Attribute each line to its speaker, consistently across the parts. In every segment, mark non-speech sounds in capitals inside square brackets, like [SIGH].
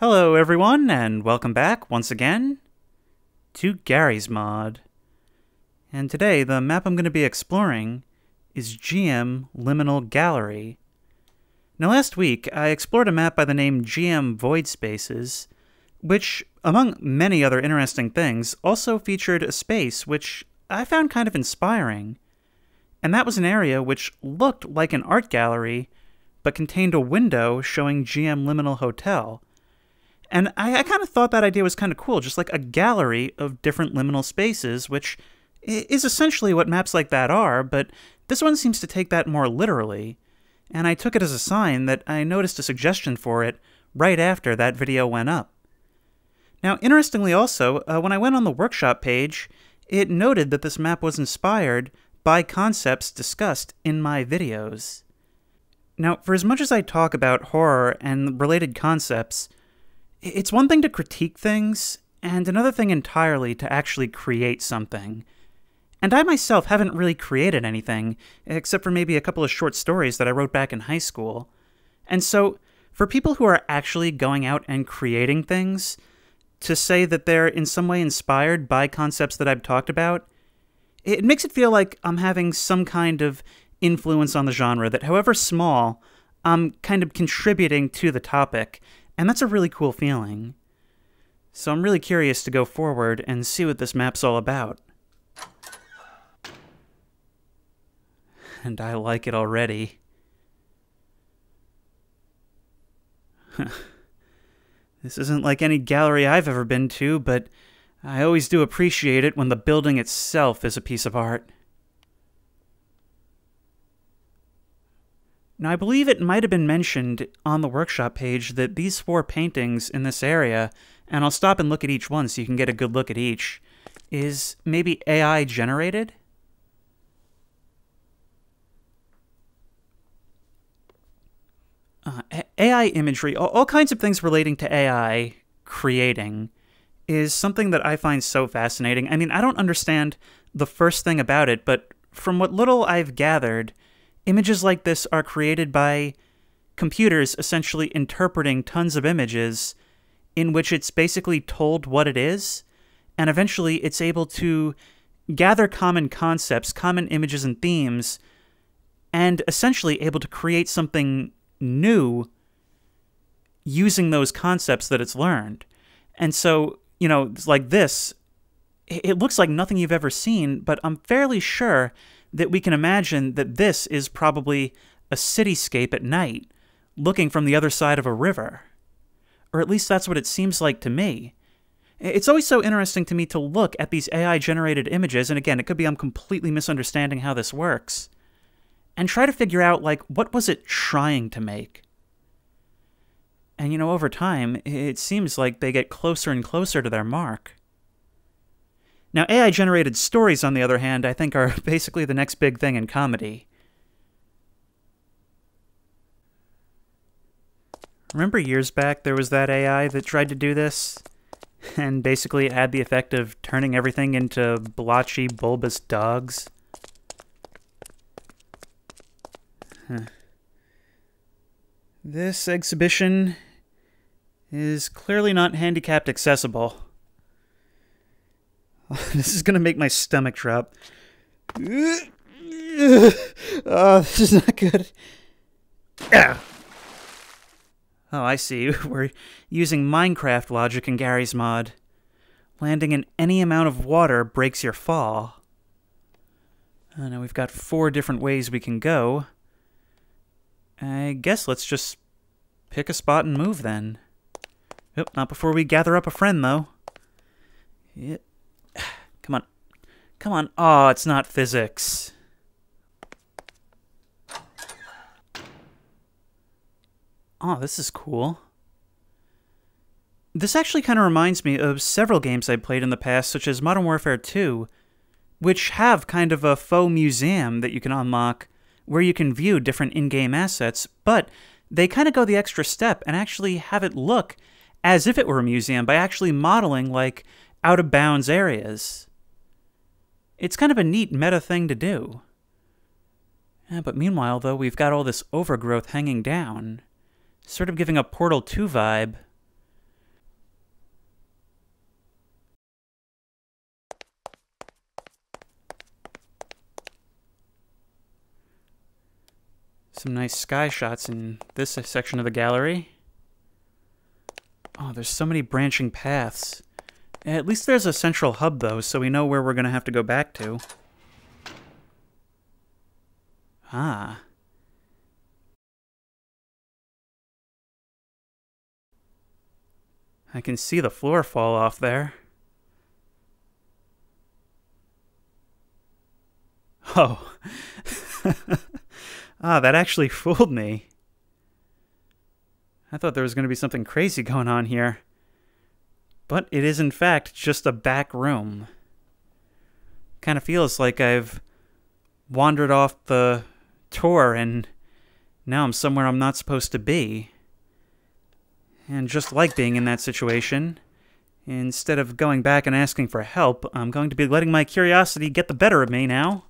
Speaker 1: Hello, everyone, and welcome back once again to Garry's Mod. And today, the map I'm going to be exploring is GM Liminal Gallery. Now, last week, I explored a map by the name GM Void Spaces, which, among many other interesting things, also featured a space which I found kind of inspiring. And that was an area which looked like an art gallery, but contained a window showing GM Liminal Hotel. And I, I kind of thought that idea was kind of cool, just like a gallery of different liminal spaces, which is essentially what maps like that are, but this one seems to take that more literally. And I took it as a sign that I noticed a suggestion for it right after that video went up. Now, interestingly, also, uh, when I went on the workshop page, it noted that this map was inspired by concepts discussed in my videos. Now, for as much as I talk about horror and related concepts, it's one thing to critique things, and another thing entirely to actually create something. And I myself haven't really created anything, except for maybe a couple of short stories that I wrote back in high school. And so, for people who are actually going out and creating things, to say that they're in some way inspired by concepts that I've talked about, it makes it feel like I'm having some kind of influence on the genre that, however small, I'm kind of contributing to the topic and that's a really cool feeling. So I'm really curious to go forward and see what this map's all about. And I like it already. [LAUGHS] this isn't like any gallery I've ever been to, but I always do appreciate it when the building itself is a piece of art. Now, I believe it might have been mentioned on the workshop page that these four paintings in this area, and I'll stop and look at each one so you can get a good look at each, is maybe AI generated? Uh, AI imagery, all, all kinds of things relating to AI creating, is something that I find so fascinating. I mean, I don't understand the first thing about it, but from what little I've gathered, Images like this are created by computers essentially interpreting tons of images in which it's basically told what it is, and eventually it's able to gather common concepts, common images and themes, and essentially able to create something new using those concepts that it's learned. And so, you know, like this, it looks like nothing you've ever seen, but I'm fairly sure that we can imagine that this is probably a cityscape at night, looking from the other side of a river. Or at least that's what it seems like to me. It's always so interesting to me to look at these AI generated images, and again, it could be I'm completely misunderstanding how this works, and try to figure out, like, what was it trying to make? And you know, over time, it seems like they get closer and closer to their mark. Now, AI generated stories, on the other hand, I think are [LAUGHS] basically the next big thing in comedy. Remember years back there was that AI that tried to do this? [LAUGHS] And basically it had the effect of turning everything into blotchy, bulbous dogs? Huh. This exhibition is clearly not handicapped accessible. [LAUGHS] this is gonna make my stomach drop. oh, [LAUGHS] this is not good. Oh, I see. [LAUGHS] We're using Minecraft logic in Garry's mod. Landing in any amount of water breaks your fall. Uh, now we've got four different ways we can go. I guess let's just pick a spot and move then. Oh, not before we gather up a friend, though. Yep. Come on. Come on. Oh, it's not physics. Oh, this is cool. This actually kind of reminds me of several games I played in the past, such as Modern Warfare 2, which have kind of a faux museum that you can unlock where you can view different in game assets, but they kind of go the extra step and actually have it look as if it were a museum by actually modeling like out of bounds areas. It's kind of a neat meta thing to do. Yeah, but meanwhile, though, we've got all this overgrowth hanging down, sort of giving a Portal 2 vibe. Some nice sky shots in this section of the gallery. Oh, there's so many branching paths. At least there's a central hub, though, so we know where we're going to have to go back to. Ah. I can see the floor fall off there. Oh. [LAUGHS] ah, that actually [LAUGHS] fooled me. I thought there was going to be something crazy going on here. But it is, in fact, just a back room. Kind of feels like I've wandered off the tour and now I'm somewhere I'm not supposed to be. And just like being in that situation, instead of going back and asking for help, I'm going to be letting my curiosity get the better of me now.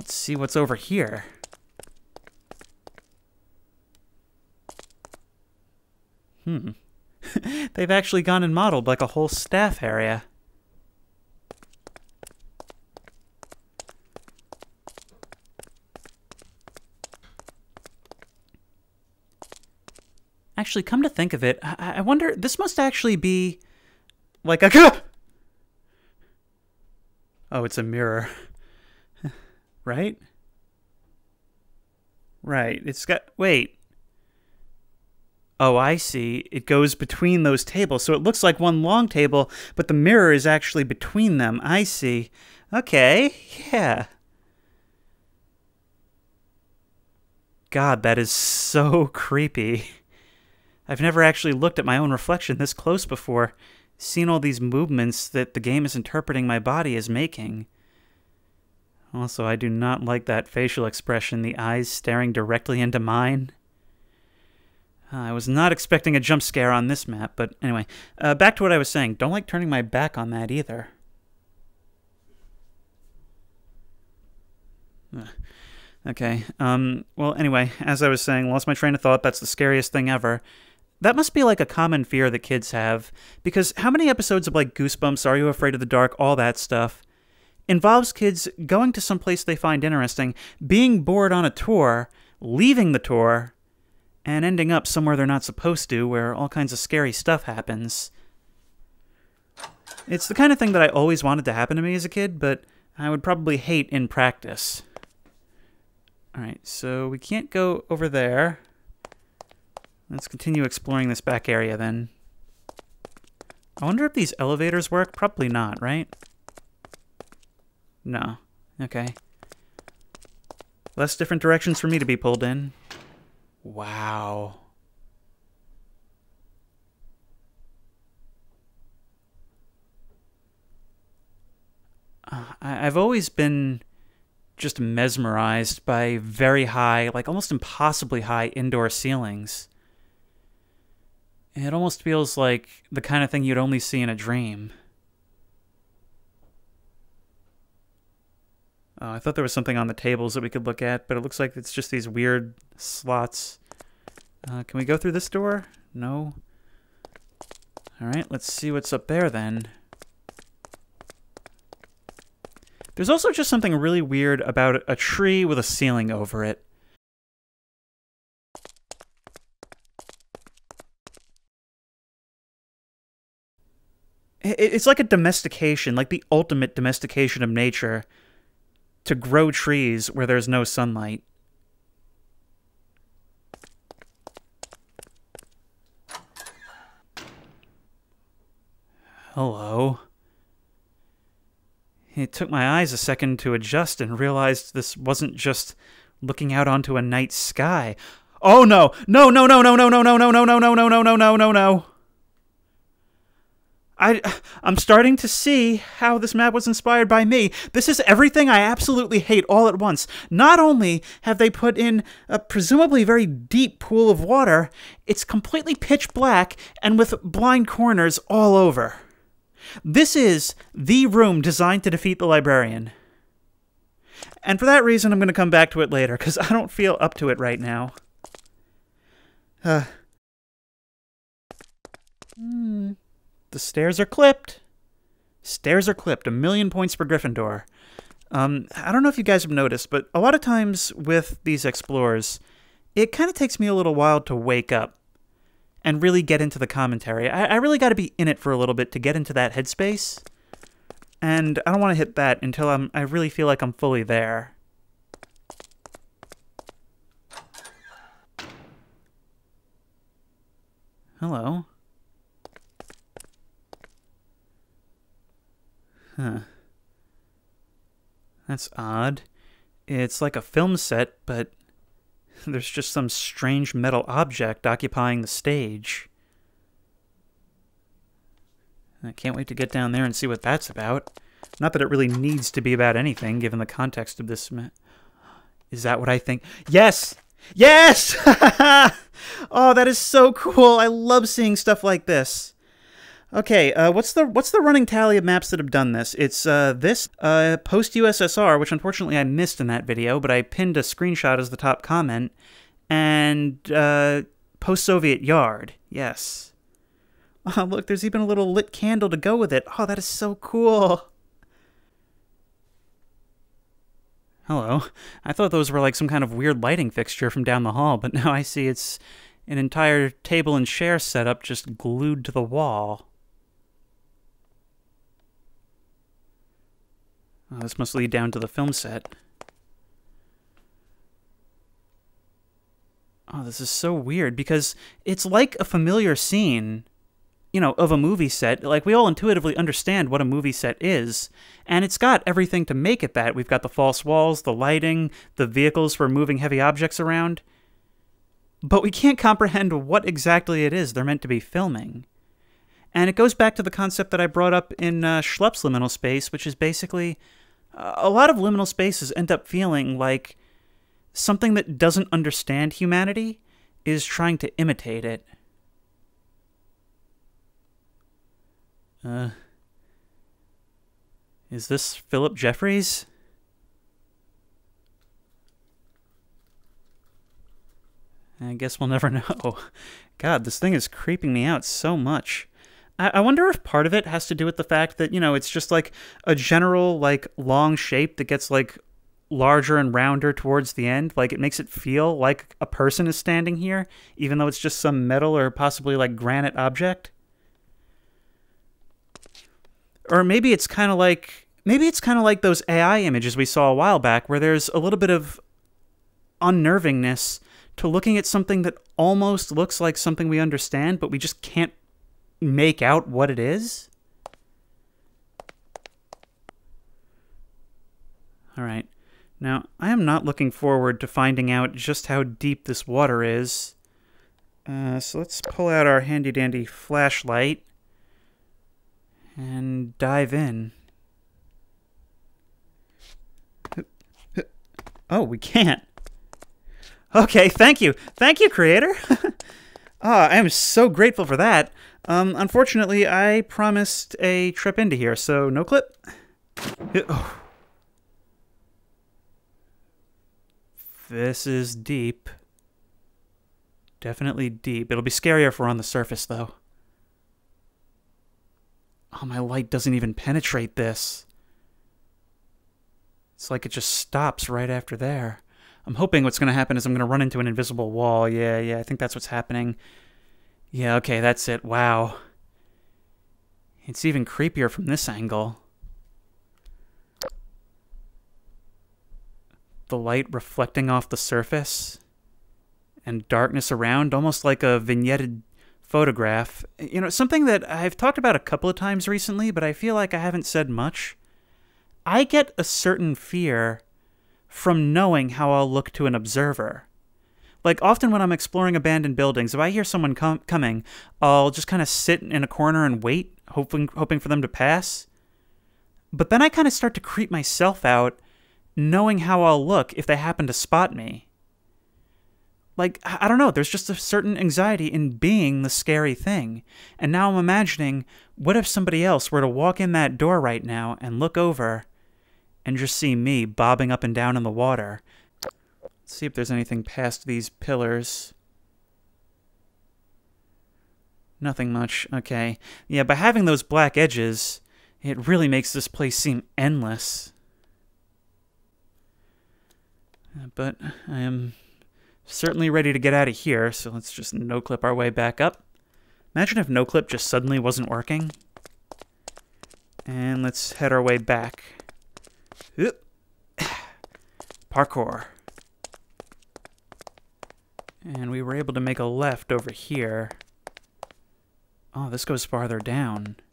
Speaker 1: Let's see what's over here. Hmm. [LAUGHS] They've actually gone and modeled like a whole staff area. Actually, come to think of it, I, I wonder, this must actually be like a. [LAUGHS] Oh, it's a mirror. [LAUGHS] right? Right. It's got. Wait. Oh, I see. It goes between those tables. So it looks like one long table, but the mirror is actually between them. I see. Okay. Yeah. God, that is so [LAUGHS] creepy. I've never actually looked at my own reflection this close before, seen all these movements that the game is interpreting my body as making. Also, I do not like that facial expression, the eyes staring directly into mine. Uh, I was not expecting a jump scare on this map, but anyway, uh, back to what I was saying. Don't like turning my back on that either. Okay, um, well, anyway, as I was saying, lost my train of thought. That's the scariest thing ever. That must be like a common fear that kids have, because how many episodes of like Goosebumps, Are You Afraid of the Dark, all that stuff, involves kids going to some place they find interesting, being bored on a tour, leaving the tour, and ending up somewhere they're not supposed to, where all kinds of scary stuff happens. It's the kind of thing that I always wanted to happen to me as a kid, but I would probably hate in practice. Alright, so we can't go over there. Let's continue exploring this back area then. I wonder if these elevators work? Probably not, right? No. Okay. Less different directions for me to be pulled in. Wow. Uh, I've always been just mesmerized by very high, like almost impossibly high indoor ceilings. It almost feels like the kind of thing you'd only see in a dream. Uh, I thought there was something on the tables that we could look at, but it looks like it's just these weird slots. Uh, can we go through this door? No. Alright, let's see what's up there then. There's also just something really weird about a tree with a ceiling over it. It's like a domestication, like the ultimate domestication of nature to grow trees where there's no sunlight. Hello. It took my eyes a second to adjust and realized this wasn't just looking out onto a night sky. Oh no! No, no, no, no, no, no, no, no, no, no, no, no, no, no, no, no, no. I, I'm starting to see how this map was inspired by me. This is everything I absolutely hate all at once. Not only have they put in a presumably very deep pool of water, it's completely pitch black and with blind corners all over. This is the room designed to defeat the librarian. And for that reason, I'm going to come back to it later, because I don't feel up to it right now. Uh. [SIGHS] Hmm. The stairs are clipped. Stairs are clipped. A million points for Gryffindor. Um, I don't know if you guys have noticed, but a lot of times with these explorers, it kind of takes me a little while to wake up and really get into the commentary. I, I really got to be in it for a little bit to get into that headspace, and I don't want to hit that until I'm. I really feel like I'm fully there. Hello. Huh. That's odd. It's like a film set, but [LAUGHS] there's just some strange metal object occupying the stage. I can't wait to get down there and see what that's about. Not that it really needs to be about anything, given the context of this. Is that what I think? Yes! Yes! [LAUGHS] oh, that is so cool. I love seeing stuff like this. Okay, uh, what's the what's the running tally of maps that have done this? It's uh, this uh, post USSR, which unfortunately I missed in that video, but I pinned a screenshot as the top comment, and uh, post Soviet Yard. Yes. [LAUGHS] Oh, look, there's even a little lit candle to go with it. Oh, that is so cool. Hello. I thought those were like some kind of weird lighting fixture from down the hall, but [LAUGHS] now I see it's an entire table and chair setup just glued to the wall. Oh, this must lead down to the film set. Oh, this is so weird because it's like a familiar scene you know, of a movie set. Like we all intuitively understand what a movie set is, and it's got everything to make it that. We've got the false walls, the lighting, the vehicles for moving heavy objects around. But we can't comprehend what exactly it is they're meant to be filming. And it goes back to the concept that I brought up in uh, Schlepp's liminal space, which is basically a lot of liminal spaces end up feeling like something that doesn't understand humanity is trying to imitate it. Uh, is this Phillip Jeffries? I guess we'll never [LAUGHS] know. God, this thing is creeping me out so much. I, wonder if part of it has to do with the fact that, you know, it's just like a general, like, long shape that gets, like, larger and rounder towards the end. Like, it makes it feel like a person is standing here, even though it's just some metal or possibly, like, granite object or maybe it's kind of like maybe it's kind of like those AI images we saw a while back where there's a little bit of unnervingness to looking at something that almost looks like something we understand but we just can't make out what it is. All right. Now, I am not looking forward to finding out just how deep this water is. Uh, so let's pull out our handy dandy flashlight and dive in. Oh, we can't. Okay, thank you. Thank you, creator. [LAUGHS] Ah, oh, I am so grateful for that. Um, unfortunately, I promised a trip into here, so no clip. This is deep. Definitely deep. It'll be scarier if we're on the surface, though. Oh, my light doesn't even penetrate this. It's like it just stops right after there. I'm hoping what's going to happen is I'm going to run into an invisible wall. Yeah, yeah, I think that's what's happening. Yeah, okay, that's it. Wow. It's even creepier from this angle. The light reflecting off the surface and darkness around, almost like a vignetted photograph. You know, something that I've talked about a couple of times recently, but I feel like I haven't said much. I get a certain fear from knowing how I'll look to an observer. Like, often when I'm exploring abandoned buildings, if I hear someone com- coming, I'll just kind of sit in a corner and wait, hoping, hoping for them to pass. But then I kind of start to creep myself out, knowing how I'll look if they happen to spot me like I don't know, there's just a certain anxiety in being the scary thing. And now I'm imagining what if somebody else were to walk in that door right now and look over and just see me bobbing up and down in the water. Let's see if there's anything past these pillars. Nothing much. Okay. Yeah, by having those black edges, it really makes this place seem endless. Uh, But I am certainly ready to get out of here, so let's just no clip our way back up. Imagine if no clip just suddenly wasn't working. And let's head our way back. [SIGHS] Parkour. And we were able to make a left over here. Oh, this goes farther down. [LAUGHS]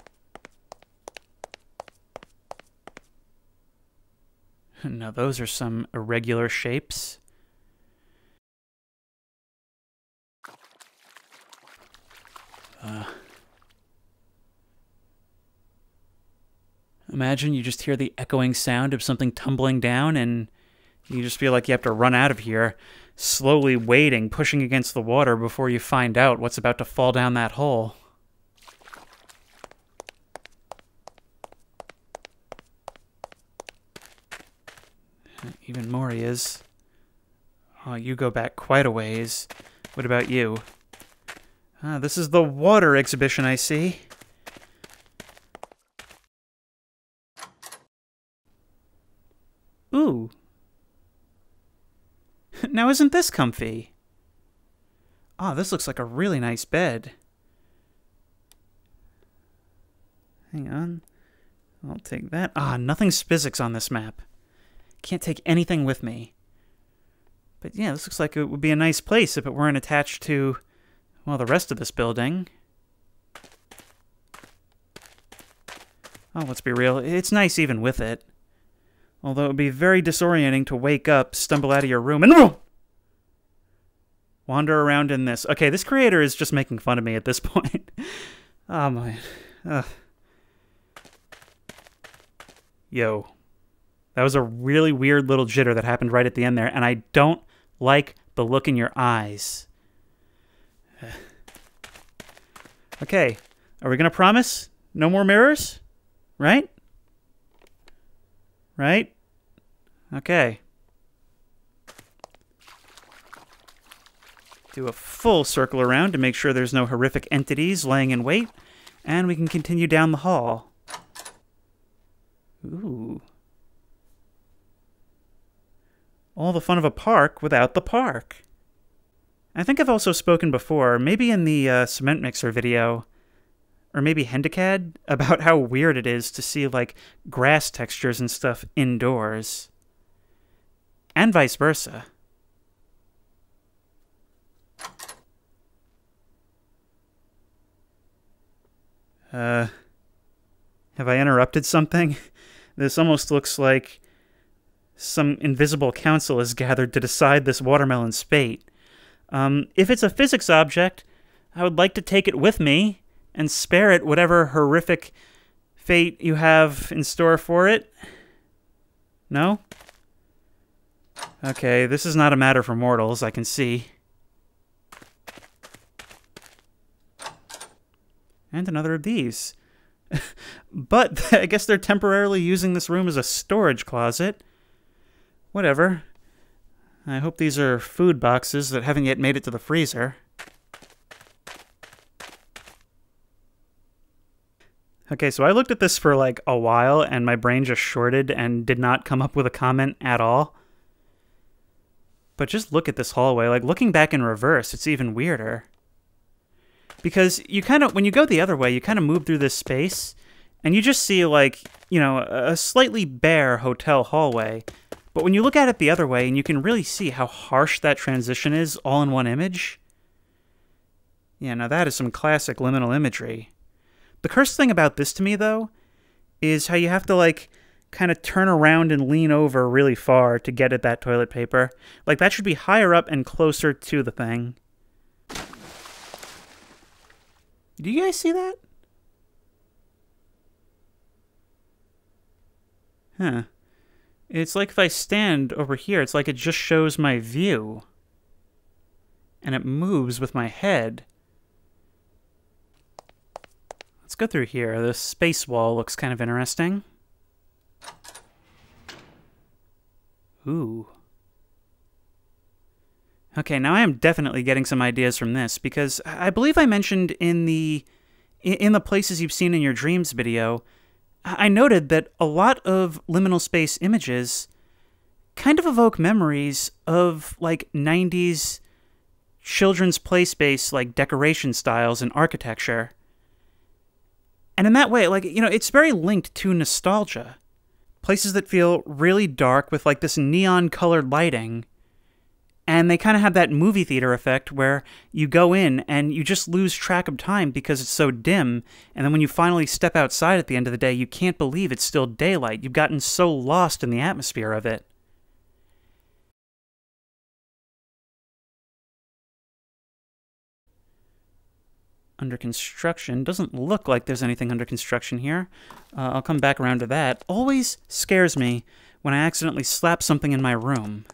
Speaker 1: Now, those are some irregular shapes. Uh, imagine you just hear the echoing sound of something tumbling down, and you just feel like you have to run out of here, slowly wading, pushing against the water before you find out what's about to fall down that hole. Even more he is. Oh, you go back quite a ways. What about you? Ah, this is the water exhibition I see. Ooh. now isn't this comfy? Ah, this looks like a really nice bed. Hang on. I'll take that. Ah, nothing's physics on this map. Can't take anything with me. But yeah, this looks like it would be a nice place if it weren't attached to, well, the rest of this building. Oh, let's be real. It's nice even with it. Although it would be very disorienting to wake up, stumble out of your room, and [LAUGHS] wander around in this. Okay, this creator is just making fun of me at this [LAUGHS] point. oh my. Ugh. Yo. That was a really weird little jitter that happened right at the end there, and I don't like the look in your eyes. [SIGHS] okay, are we going to promise no more mirrors? Right? Right? Okay. Do a full circle around to make sure there's no horrific entities laying in wait, and we can continue down the hall. Ooh. All the fun of a park without the park. I think I've also spoken before, maybe in the uh, cement mixer video, or maybe Hendicad, [LAUGHS] about how weird it is to see like grass textures and stuff indoors. And vice versa. Uh, have I interrupted something? [LAUGHS] This almost looks like some invisible council is gathered to decide this watermelon spate. Um, if it's a physics object, I would like to take it with me and spare it whatever horrific fate you have in store for it. No? Okay, this is not a matter for mortals, I can see. And another of these. [LAUGHS] but [LAUGHS] I guess they're temporarily using this room as a storage closet. Whatever. I hope these are food boxes that haven't yet made it to the freezer. Okay, so I looked at this for like a while and my brain just shorted and did not come up with a comment at all. But just look at this hallway. Like looking back in reverse, it's even weirder because you kind of when you go the other way you kind of move through this space and you just see like you know a slightly bare hotel hallway. But when you look at it the other way and you can really see how harsh that transition is all in one image yeah now that is some classic liminal imagery. The cursed thing about this to me though is how you have to like kind of turn around and lean over really far to get at that toilet paper. Like that should be higher up and closer to the thing Do you guys see that? Huh. It's like if I stand over here, it's like it just shows my view. And it moves with my head. Let's go through here. This space wall looks kind of interesting. Ooh. Okay, now I am definitely getting some ideas from this because I believe I mentioned in the in the places you've seen in your dreams video, I noted that a lot of liminal space images kind of evoke memories of like 90s children's play space like decoration styles and architecture. And in that way, like, you know, it's very linked to nostalgia. Places that feel really dark with like this neon colored lighting. And they kind of have that movie theater effect where you go in and you just lose track of time because it's so dim. And then when you finally step outside at the end of the day, you can't believe it's still daylight. You've gotten so lost in the atmosphere of it. under construction. Doesn't look like there's anything under construction here. Uh, I'll come back around to that. Always scares me when I accidentally slap something in my room.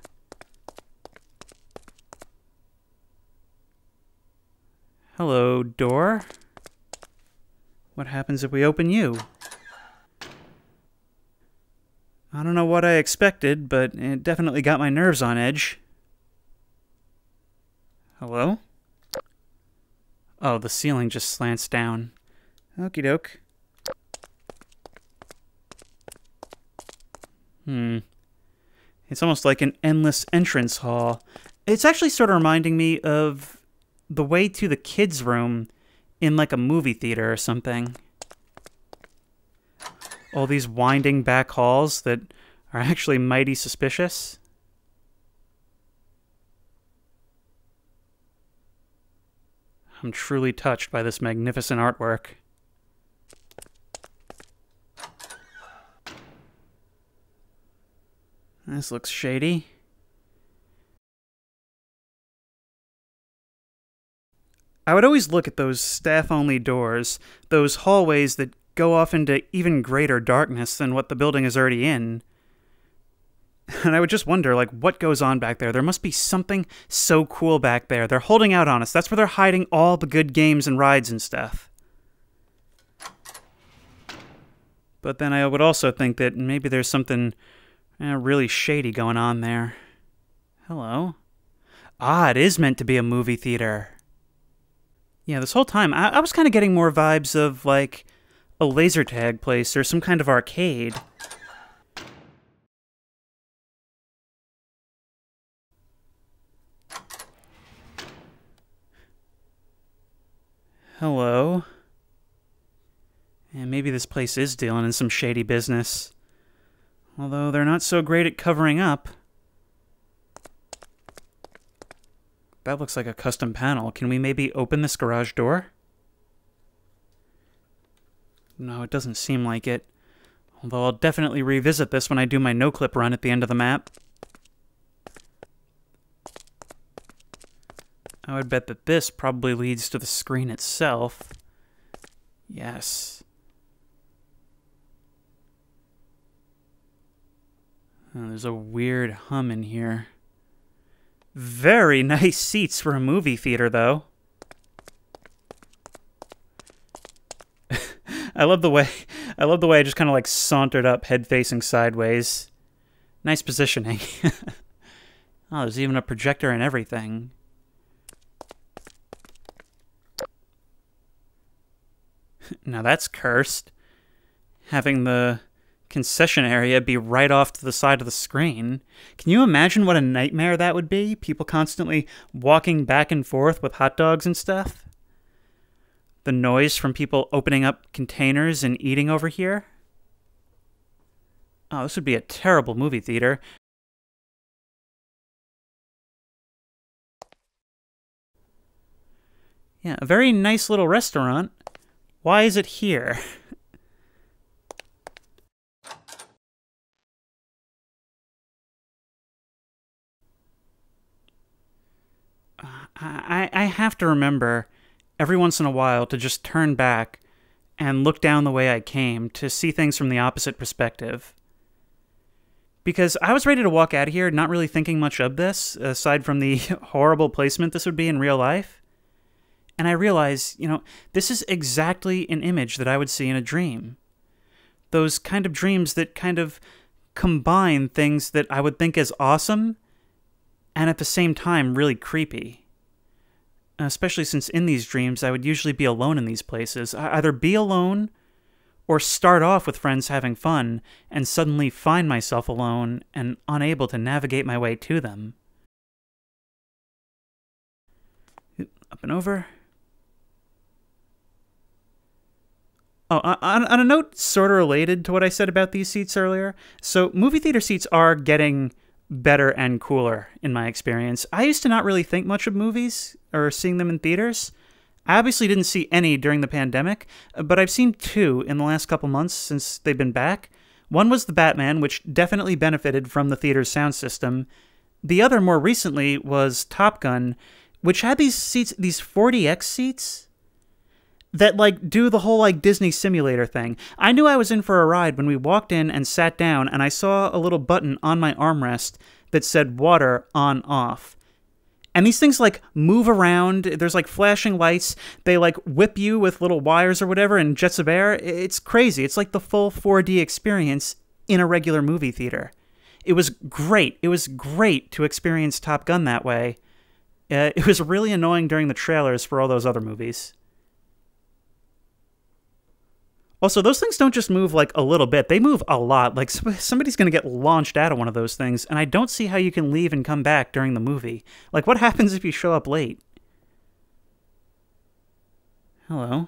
Speaker 1: Hello, door. What happens if we open you? I don't know what I expected, but it definitely got my nerves on edge. Hello? Oh, the ceiling just slants down. Okie doke. Hmm. It's almost like an endless entrance hall. It's actually sort of reminding me of the way to the kids' room in like a movie theater or something. All these winding back halls that are actually mighty suspicious. I'm truly touched by this magnificent artwork. This looks shady. I would always look at those staff only doors, those hallways that go off into even greater darkness than what the building is already in, [LAUGHS] And I would just wonder, like, what goes on back there? There must be something so cool back there. They're holding out on us. That's where they're hiding all the good games and rides and stuff. But then I would also think that maybe there's something eh, really shady going on there. Hello? Ah, it is meant to be a movie theater. Yeah, this whole time, I, I was kind of getting more vibes of, like, a laser tag place or some kind of arcade. Hello. And maybe this place is dealing in some shady business. Although they're not so great at covering up. That looks like a custom panel. Can we maybe open this garage door? No, it doesn't seem like it. Although I'll definitely revisit this when I do my no-clip run at the end of the map. I would bet that this probably leads to the screen itself. Yes. Oh, there's a weird hum in here. Very [LAUGHS] nice seats for a movie theater, though. [LAUGHS] I love the way I love the way I just kind of like sauntered up, head facing sideways. Nice positioning. [LAUGHS] oh, there's even a projector and everything. Now that's cursed. Having the concession area be right off to the side of the screen. Can you imagine what a nightmare that would be? People constantly walking back and forth with hot dogs and stuff? The noise from people opening up containers and eating over here? Oh, this would be a terrible movie theater. Yeah, a very nice little restaurant. Why is it here? [LAUGHS] I, I have to remember every once in a while to just turn back and look down the way I came to see things from the opposite perspective. Because I was ready to walk out of here not really thinking much of this, aside from the [LAUGHS] horrible placement this would be in real life. And I realize, you know, this is exactly an image that I would see in a dream. Those kind of dreams that kind of combine things that I would think as awesome and at the same time really creepy. Especially since in these dreams I would usually be alone in these places. either be alone or start off with friends having fun and suddenly find myself alone and unable to navigate my way to them. Up and over. Oh, on, on a note sort of related to what I said about these seats earlier, so movie theater seats are getting better and cooler in my experience. I used to not really think much of movies or seeing them in theaters. I obviously didn't see any during the pandemic, but I've seen two in the last couple months since they've been back. One was The Batman, which definitely benefited from the theater's sound system. The other, more recently, was Top Gun, which had these seats, these 4DX seats that like do the whole like Disney simulator thing. I knew I was in for a ride when we walked in and sat down and I saw a little button on my armrest that said water on off. And these things like move around. There's like flashing lights. They like whip you with little wires or whatever and jets of air. It's crazy. It's like the full 4D experience in a regular movie theater. It was great. It was great to experience Top Gun that way. Uh, it was really annoying during the trailers for all those other movies. Also, those things don't just move like a little bit, they move a lot. Like somebody's to get launched out of one of those things, and I don't see how you can leave and come back during the movie. Like, what happens if you show up late? Hello.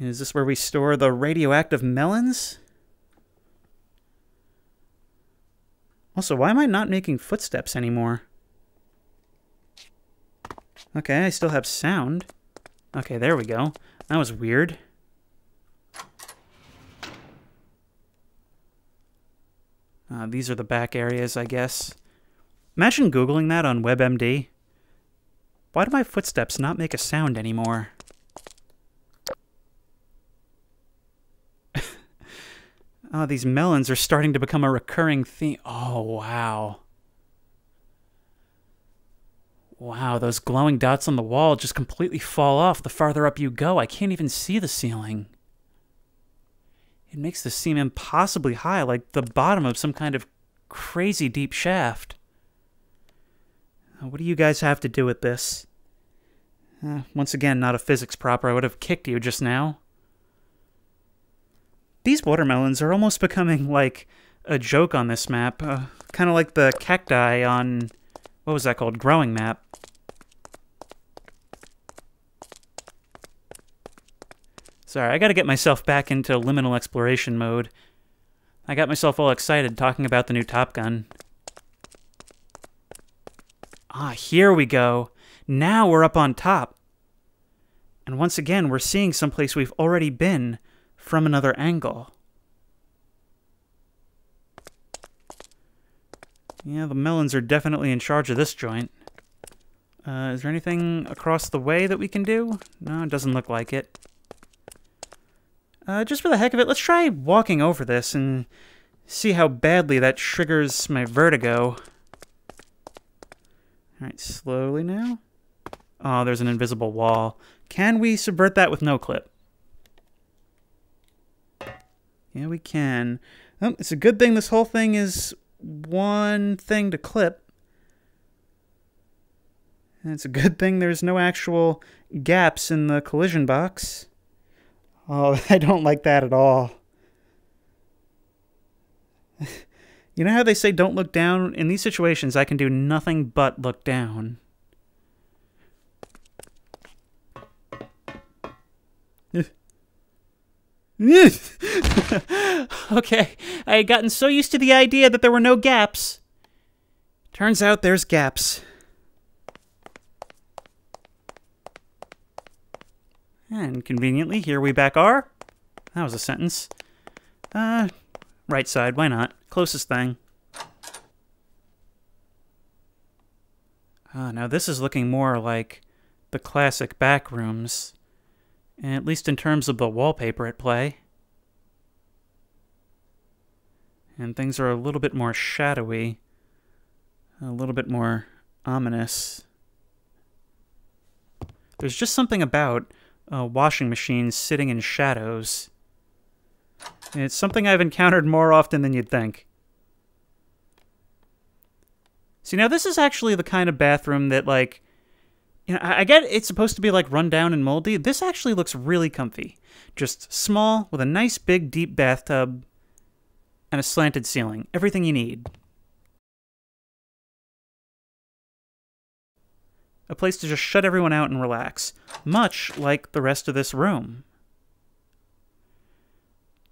Speaker 1: Is this where we store the radioactive melons? Also, why am I not making footsteps anymore? Okay, I still have sound. Okay, there we go. That was weird. Uh, these are the back areas, I guess. Imagine Googling that on WebMD. Why do my footsteps not make a sound anymore? oh, [LAUGHS] these melons are starting to become a recurring theme. Oh, wow. Wow, those glowing dots on the wall just completely fall off the farther up you go. I can't even see the ceiling. It makes this seem impossibly high, like the bottom of some kind of crazy deep shaft. What do you guys have to do with this? Uh, once again, not a physics proper. I would have kicked you just now. These watermelons are almost becoming like a joke on this map. Uh, kind of like the cacti on, what was that called? Growing map. Sorry, I gotta get myself back into liminal exploration mode. I got myself all excited talking about the new Top Gun. Ah, here we go. Now we're up on top. And once again, we're seeing someplace we've already been from another angle. Yeah, the melons are definitely in charge of this joint. Uh, is there anything across the way that we can do? No, it doesn't look like it. Uh, just for the heck of it, let's try walking over this and see how badly that triggers my vertigo. Alright, slowly now. Oh, there's an invisible wall. Can we subvert that with no clip? Yeah, we can. Oh, it's a good thing this whole thing is one thing to clip. And it's a good thing there's no actual gaps in the collision box. Oh, [LAUGHS] I don't like that at all. [LAUGHS] you know how they say don't look down? In these situations, I can do nothing but look down. [LAUGHS] okay, I had gotten so used to the idea that there were no gaps. Turns out there's gaps. And conveniently, here we back are. That was a sentence. Uh, right side, why not? Closest thing. Ah, now this is looking more like the classic back rooms, at least in terms of the wallpaper at play. And things are a little bit more shadowy, a little bit more ominous. There's just something about uh, washing machines sitting in shadows. It's something I've encountered more often than you'd think. See, now this is actually the kind of bathroom that, like, You know, I get it's supposed to be like run down and moldy. This actually looks really comfy. Just small, with a nice big deep bathtub, and a slanted ceiling. Everything you need. A place to just shut everyone out and relax, much like the rest of this room.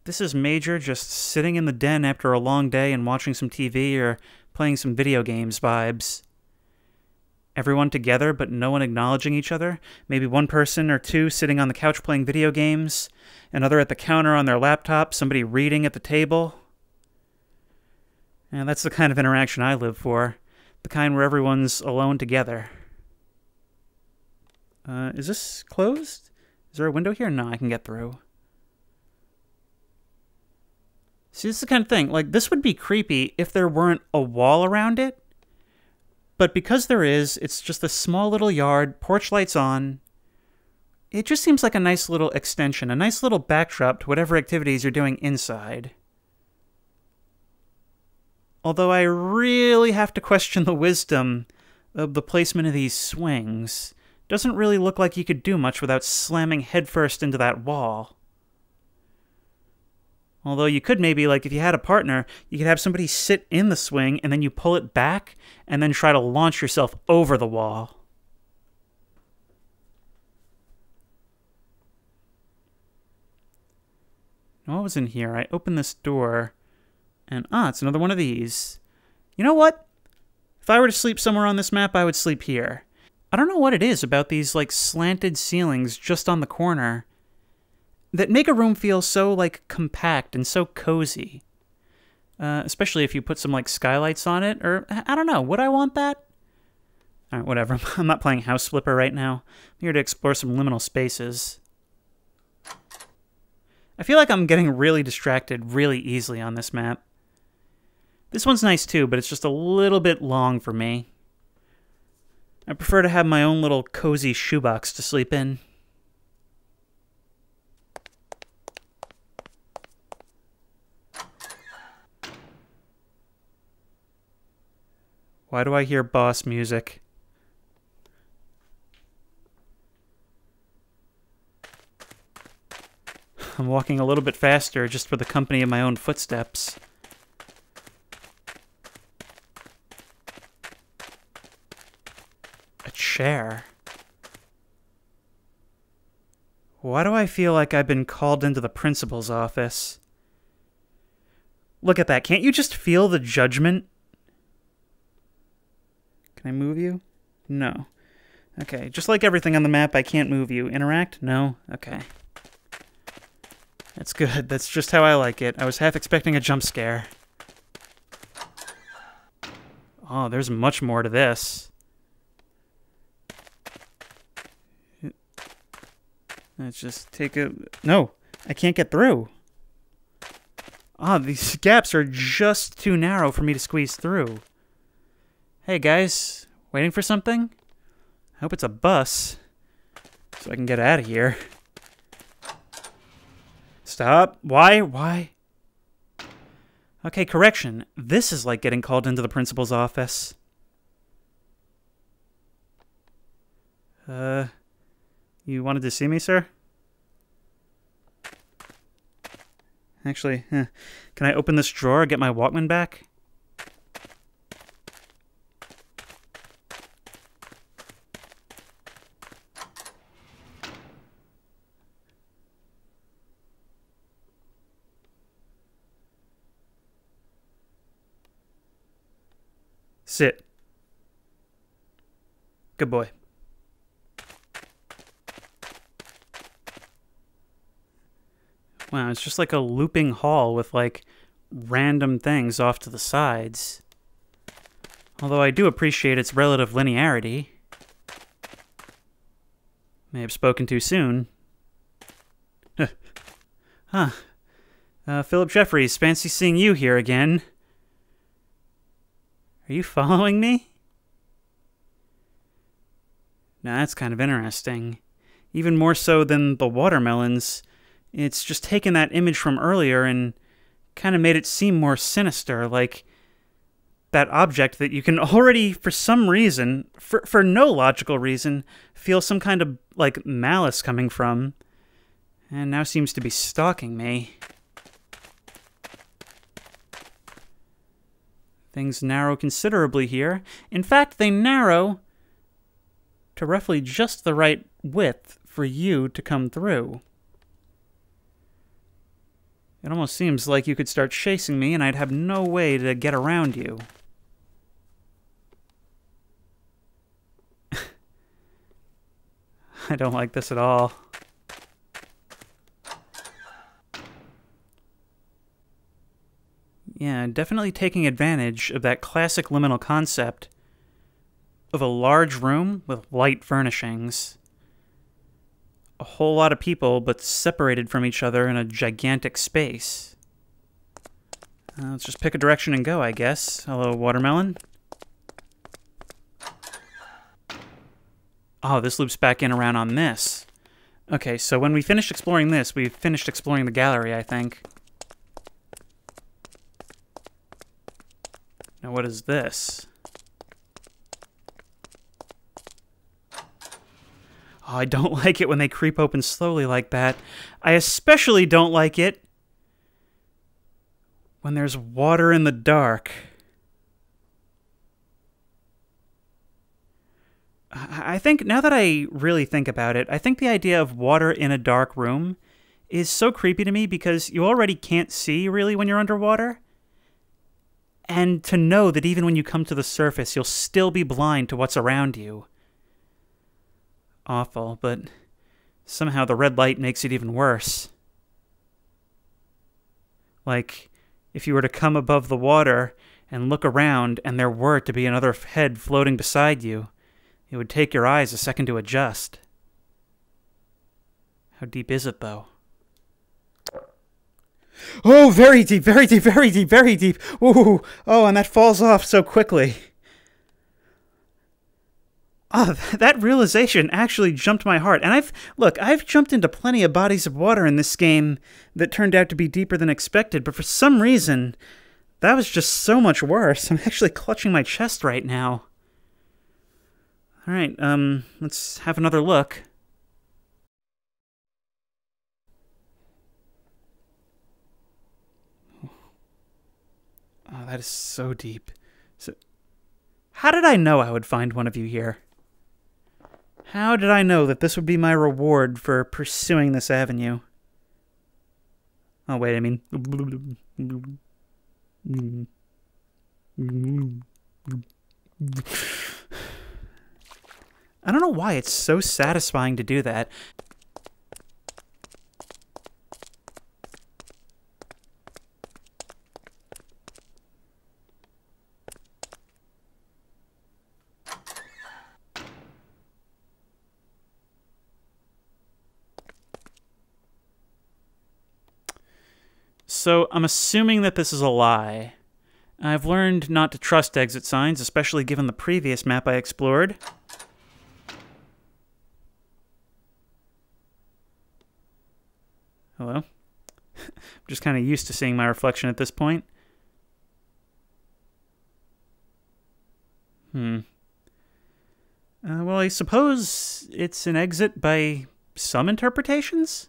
Speaker 1: This is Major just sitting in the den after a long day and watching some TV or playing some video games vibes. Everyone together, but no one acknowledging each other. Maybe one person or two sitting on the couch playing video games, another at the counter on their laptop, somebody reading at the table. And that's the kind of interaction I live for. The kind where everyone's alone together. Uh, is this closed? Is there a window here? No, I can get through. See, this is the kind of thing. Like, this would be creepy if there weren't a wall around it. But because there is, it's just a small little yard, porch lights on. It just seems like a nice little extension, a nice little backdrop to whatever activities you're doing inside. Although I really have to question the wisdom of the placement of these swings. Doesn't really look like you could do much without slamming headfirst into that wall. Although you could maybe, like, if you had a partner, you could have somebody sit in the swing and then you pull it back and then try to launch yourself over the wall. What was in here? I opened this door and ah, it's another one of these. You know what? If I were to sleep somewhere on this map, I would sleep here. I don't know what it is about these like slanted ceilings just on the corner that make a room feel so like compact and so cozy. Uh, especially if you put some like skylights on it, or I don't know, would I want that? All right, whatever. [LAUGHS] I'm not playing House Flipper right now. I'm here to explore some liminal spaces. I feel like I'm getting really distracted really easily on this map. This one's nice too, but it's just a little bit long for me. I prefer to have my own little cozy shoebox to sleep in. Why do I hear boss music? I'm walking a little bit faster just for the company of my own footsteps. A chair. Why do I feel like I've been called into the principal's office? Look at that. Can't you just feel the judgment can I move you? No. Okay, just like everything on the map, I can't move you. Interact? No? Okay. That's good. That's just how I like it. I was half expecting a jump scare. Oh, there's much more to this. Let's just take a... No! I can't get through. Ah, these gaps are just too narrow for me to squeeze through. Hey guys, waiting for something? I hope it's a bus, so I can get out of here. Stop. Why? Why? Okay, correction. This is like getting called into the principal's office. Uh, you wanted to see me, sir? Actually, eh. can I open this drawer, and get my Walkman back? Sit. Good boy. Wow, it's just like a looping hall with like random things off to the sides. Although I do appreciate its relative linearity. May have spoken too soon. [LAUGHS] huh. Uh, Phillip Jeffries, fancy seeing you here again. Are you following me? Now that's kind of interesting. Even more so than the watermelons, it's just taken that image from earlier and kind of made it seem more sinister, like that object that you can [LAUGHS] already, for some reason, for, for no logical reason, feel some kind of, like, malice coming from, and now seems to be stalking me. Things narrow considerably here. In fact, they narrow to roughly just the right width for you to come through. It almost seems like you could start chasing me and I'd have no way to get around you. [LAUGHS] I don't like this at all. Yeah, definitely taking advantage of that classic liminal concept of a large room with light furnishings. A whole lot of people, but separated from each other in a gigantic space. Uh, let's just pick a direction and go, I guess. Hello, watermelon. Oh, this loops back in around on this. Okay, so when we finished exploring this, we finished exploring the gallery, I think. Now what is this? Oh, I don't [LAUGHS] like it when they creep open slowly like that. I especially don't like it when there's water in the dark. I think now that I really think about it, I think the idea of water in a dark room is so creepy to me because you already can't see really when you're underwater. And to know that even when you come to the surface, you'll still be blind to what's around you. Awful, but somehow the red light makes it even worse. Like, if you were to come above the water and look around and there were to be another head floating beside you, it would take your eyes a second to adjust. How deep is it, though? Oh, very deep, very deep, very deep, very deep. Ooh, oh, and that falls off so quickly. Oh, [LAUGHS] that realization actually jumped my heart. And I've, look, I've jumped into plenty of bodies of water in this game that turned out to be deeper than expected, but for some reason, that was just so much worse. [LAUGHS] I'm actually clutching my chest right now. All right, um, let's have another look. Oh, that is so deep. So, how did I know I would find one of you here? How did I know that this would be my reward for pursuing this avenue? Oh, wait, I mean. [SIGHS] I don't know why it's so satisfying to do that. So I'm assuming that this is a lie. I've learned not to trust exit signs, especially given the previous map I explored. Hello? [LAUGHS] I'm just kind of used to seeing my reflection at this point. Hmm. Uh, well, I suppose it's an exit by some interpretations?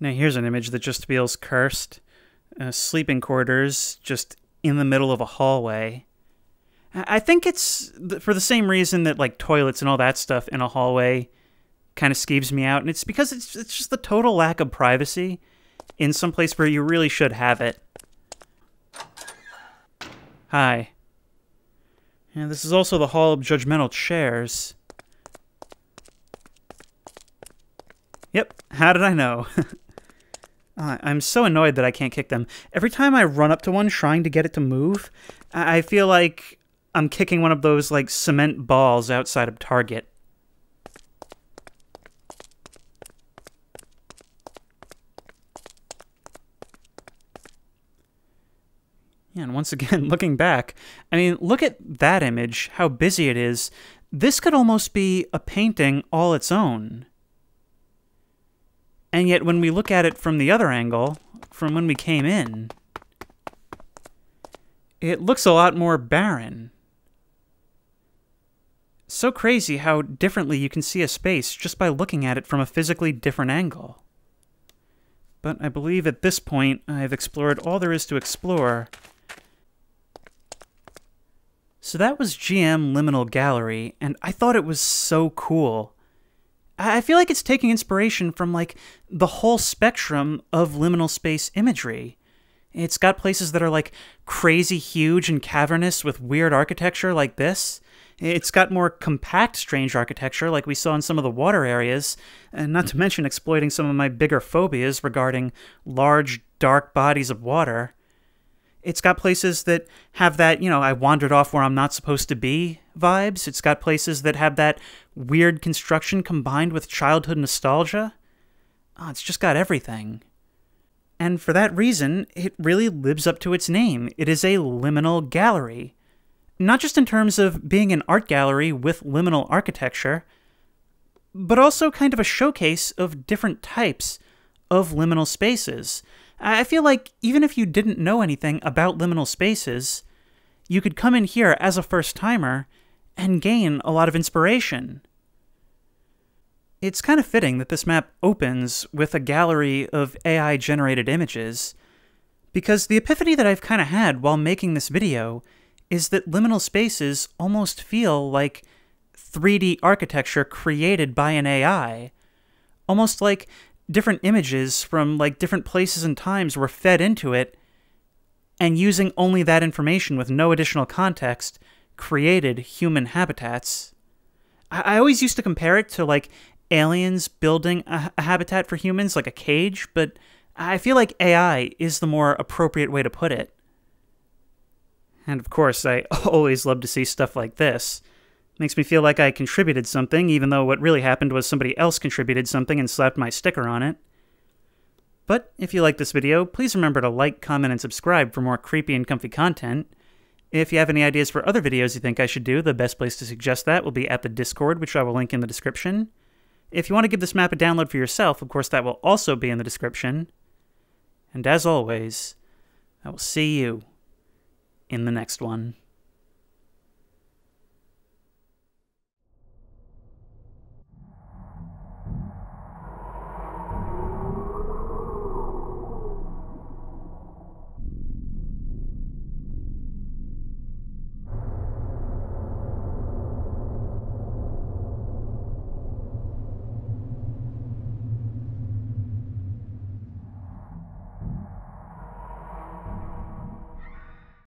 Speaker 1: Now, here's an image that just feels cursed. Uh, sleeping quarters just in the middle of a hallway. I think it's for the same reason that like toilets and all that stuff in a hallway kind of skeeves me out, and it's because it's it's just the total lack of privacy in some place where you really should have it. Hi. And this is also the Hall of Judgmental Chairs. Yep, how did I know? [LAUGHS] uh, I'm so annoyed that I can't kick them. Every time I run up to one trying to get it to move, I feel like I'm kicking one of those like cement balls outside of Target. Yeah, and once again, [LAUGHS] looking back, I mean, look at that image, how busy it is. This could almost be a painting all its own. And yet, when we look at it from the other angle, from when we came in, it looks a lot more barren. So crazy how differently you can see a space just by looking at it from a physically different angle. But I believe at this point I've explored all there is to explore. So that was GM Liminal Gallery, and I thought it was so cool. I feel like it's taking inspiration from like the whole spectrum of liminal space imagery. It's got places that are like crazy huge and cavernous with weird architecture like this. It's got more compact, strange architecture like we saw in some of the water areas, and not to mention exploiting some of my bigger phobias regarding large, dark bodies of water. It's got places that have that, you know, I wandered off where I'm not supposed to be vibes. It's got places that have that weird construction combined with childhood nostalgia. Oh, it's just got everything. And for that reason, it really lives up to its name. It is a liminal gallery not just in terms of being an art gallery with liminal architecture, but also kind of a showcase of different types of liminal spaces. I feel like even if you didn't know anything about liminal spaces, you could come in here as a first timer and gain a lot of inspiration. It's kind of fitting that this map opens with a gallery of AI generated images, because the epiphany that I've kind of had while making this video is that liminal spaces almost feel like 3D architecture created by an AI. Almost like different images from like different places and times were fed into it and using only that information with no additional context created human habitats. I, I always used to compare it to like aliens building a, a habitat for humans, like a cage, but I feel like AI is the more appropriate way to put it. And of course, I [LAUGHS] always love to see stuff like this. Makes me feel like I contributed something, even though what really happened was somebody else contributed something and slapped my sticker on it. But if you like this video, please remember to like, comment, and subscribe for more creepy and comfy content. If you have any ideas for other videos you think I should do, the best place to suggest that will be at the Discord, which I will link in the description. If you want to give this map a download for yourself, of course that will also be in the description. And as always, I will see you in the next one.